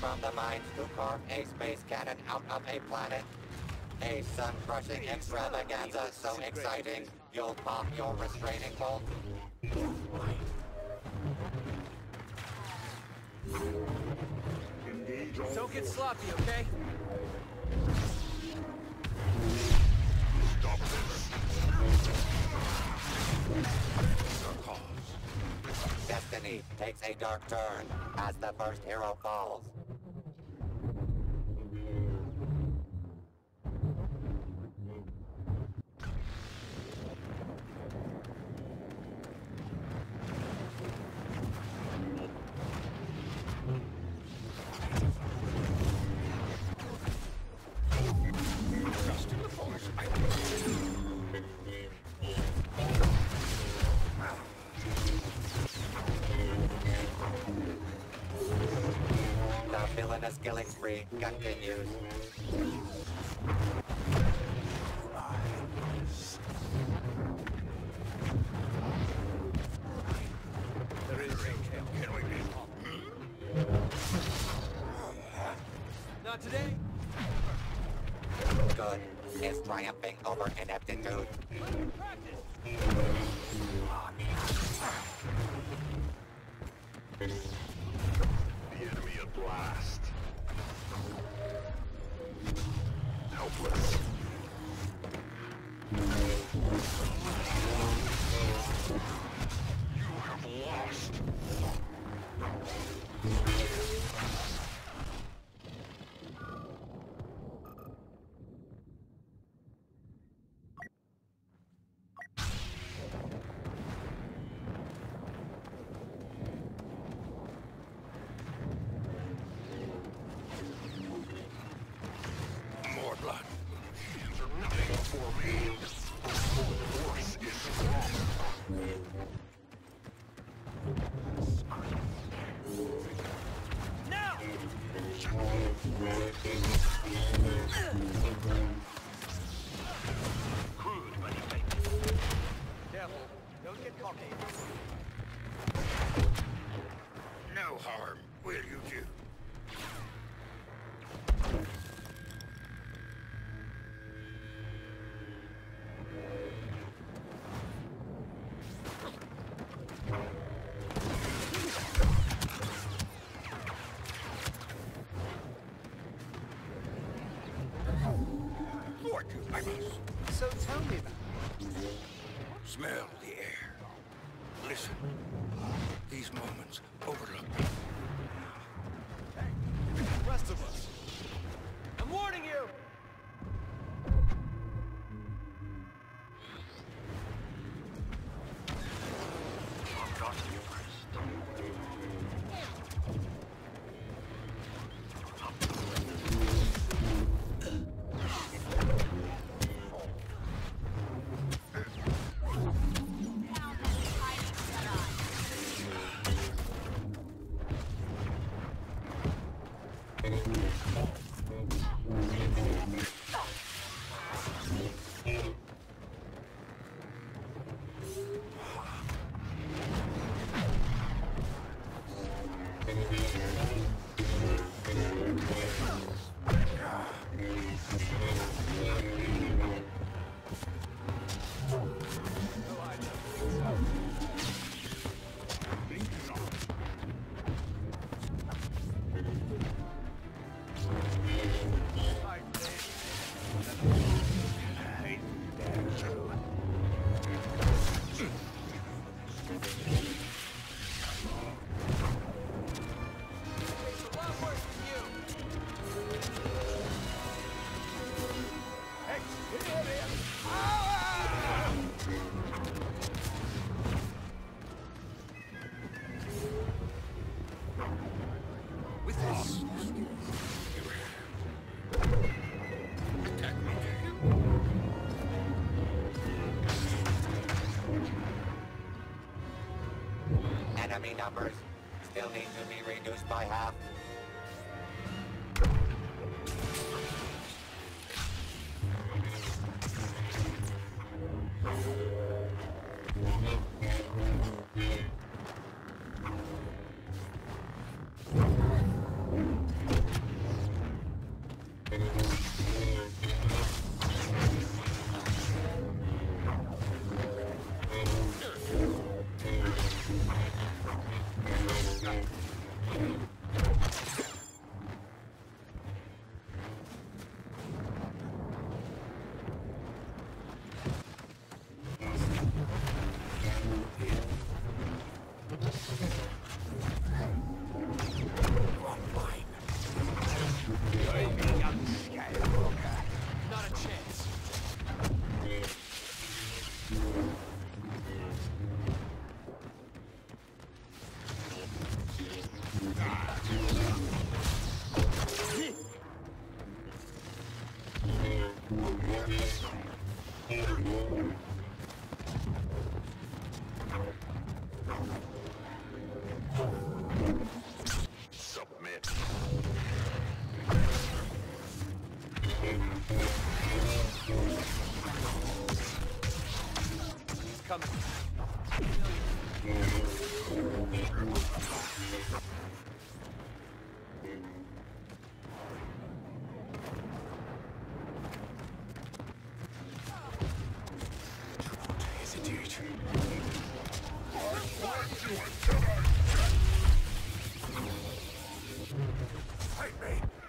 from the minds to carve a space cannon out of a planet. A sun-crushing extravaganza so exciting, you'll pop your restraining bolt. Don't get sloppy, okay? Stop this. Destiny takes a dark turn as the first hero falls. Villainous killing spree continues. There is. Can we be? Hmm? Not today. Good is triumphing over ineptitude. Practice. The enemy at last. Helpless. Careful. Don't get cocky. Must. So tell me about Smell the air. Listen. These moments overlook me. the rest of us. I'm warning you! Not first. Enemy numbers still need to be reduced by half. Coming. Fight me.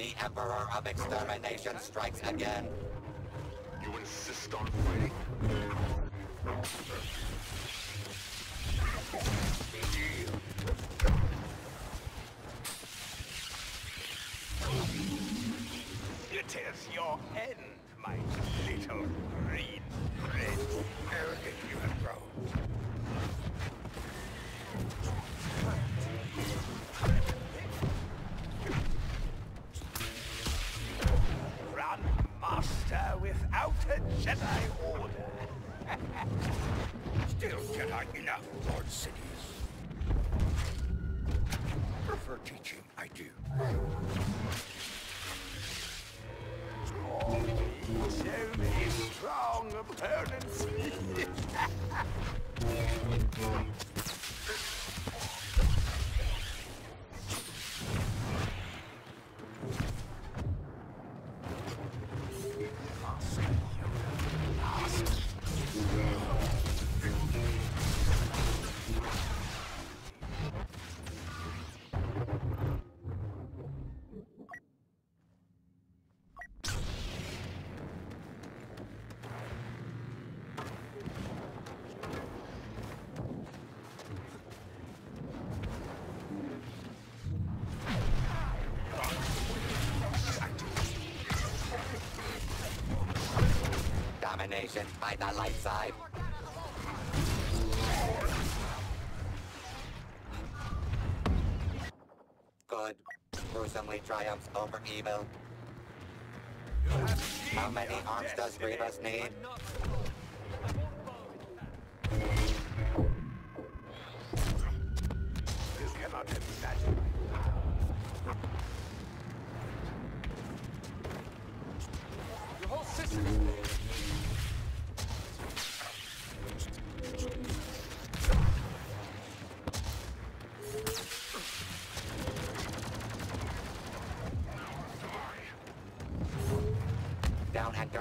The Emperor of Extermination strikes again. You insist on fighting? It is your end, my little green friend. Arrogant you a Jedi order. Still Jedi enough, Lord Sidious. Prefer teaching, I do. So many strong opponents. Domination by the light side. Good gruesomely triumphs over evil. How many arms does Grievous need?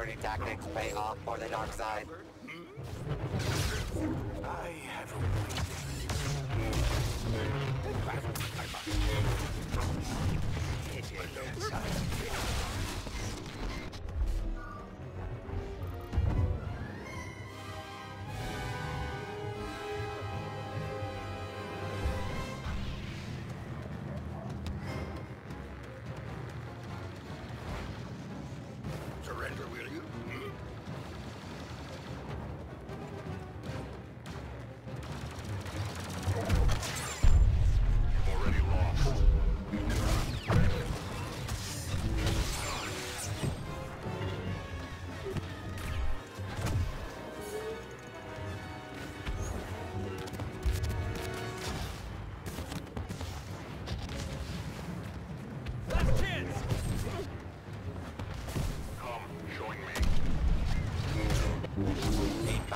Dirty tactics pay off for the dark side. I have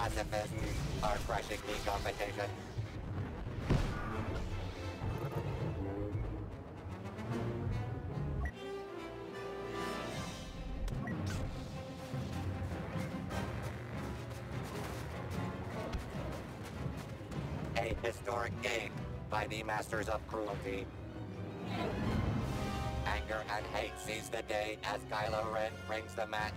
pacifists are crushing the competition. A historic game by the masters of cruelty. Anger and hate seize the day as Kylo Ren brings the match